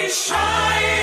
We shine.